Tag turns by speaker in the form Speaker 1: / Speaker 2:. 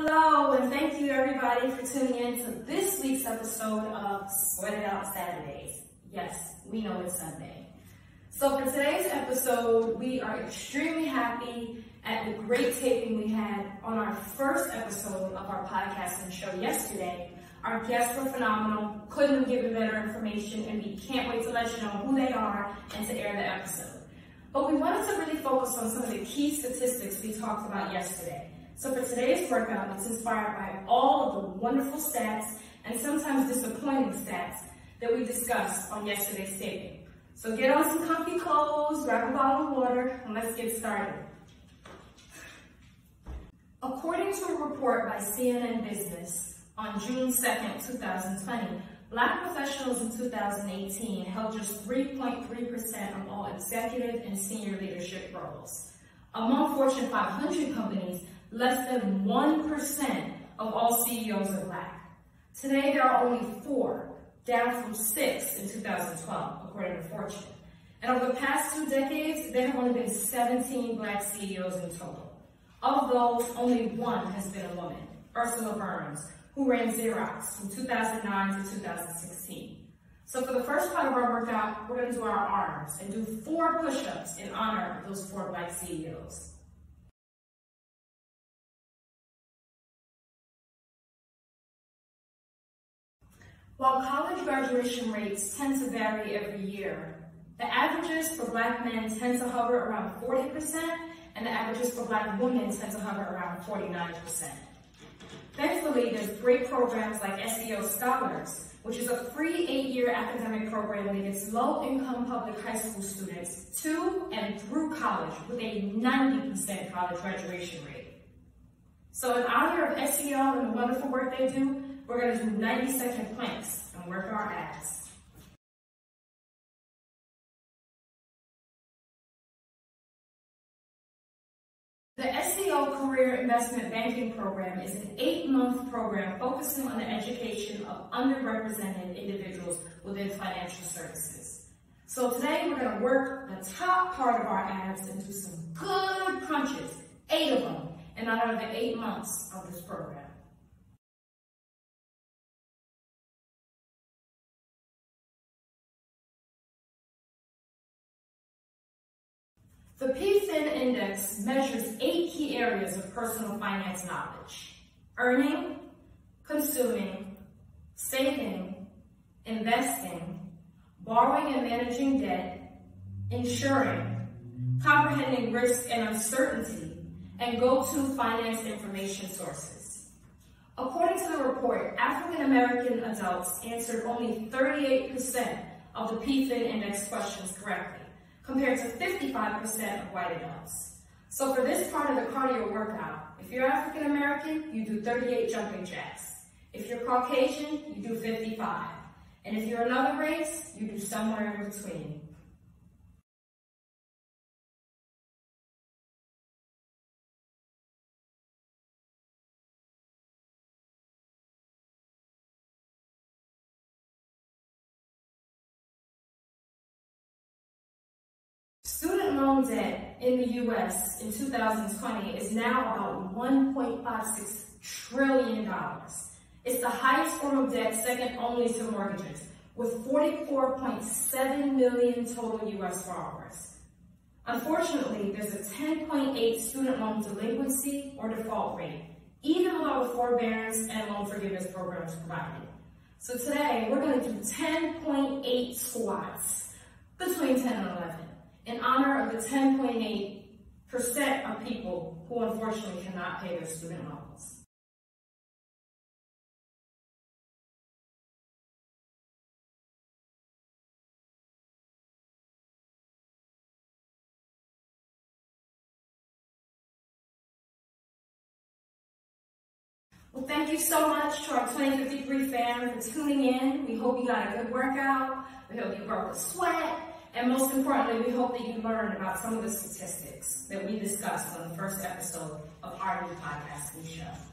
Speaker 1: Hello, and thank you everybody for tuning in to this week's episode of Sweat It Out Saturdays. Yes, we know it's Sunday. So for today's episode, we are extremely happy at the great taping we had on our first episode of our podcast and show yesterday. Our guests were phenomenal, couldn't have given better information, and we can't wait to let you know who they are and to air the episode. But we wanted to really focus on some of the key statistics we talked about yesterday. So for today's workout, it's inspired by all of the wonderful stats and sometimes disappointing stats that we discussed on yesterday's taping. So get on some comfy clothes, grab a bottle of water, and let's get started. According to a report by CNN Business on June 2nd, 2020, Black professionals in 2018 held just 3.3% of all executive and senior leadership roles. Among Fortune 500 companies, less than 1% of all CEOs are Black. Today, there are only four, down from six in 2012, according to Fortune. And over the past two decades, there have only been 17 Black CEOs in total. Of those, only one has been a woman, Ursula Burns, who ran Xerox from 2009 to 2016. So for the first part of our workout, we're gonna do our arms and do four push-ups in honor of those four Black CEOs. While college graduation rates tend to vary every year, the averages for black men tend to hover around 40%, and the averages for black women tend to hover around 49%. Thankfully, there's great programs like SEO Scholars, which is a free eight-year academic program that gets low-income public high school students to and through college with a 90% college graduation rate. So in honor of SEO and the wonderful work they do, we're gonna do 90 second planks and work our abs. The SEO Career Investment Banking Program is an eight-month program focusing on the education of underrepresented individuals within financial services. So today we're gonna work the top part of our abs and do some good crunches, eight of them, in honor of the eight months of this program. The PFIN index measures eight key areas of personal finance knowledge. Earning, consuming, saving, investing, borrowing and managing debt, insuring, comprehending risk and uncertainty, and go-to finance information sources. According to the report, African American adults answered only 38% of the PFIN index questions correctly compared to 55% of white adults. So for this part of the cardio workout, if you're African American, you do 38 jumping jacks. If you're Caucasian, you do 55. And if you're another race, you do somewhere in between. Student loan debt in the U.S. in 2020 is now about $1.56 trillion. It's the highest form of debt, second only to mortgages, with 44.7 million total U.S. borrowers. Unfortunately, there's a 10.8 student loan delinquency or default rate, even with all the forbearance and loan forgiveness programs provided. So today, we're gonna do 10.8 squats between 10 and 11 in honor of the 10.8% of people who unfortunately cannot pay their student loans. Well, thank you so much to our 2053 fam for tuning in. We hope you got a good workout. We hope you broke a sweat. And most importantly, we hope that you learned about some of the statistics that we discussed on the first episode of our new podcast show.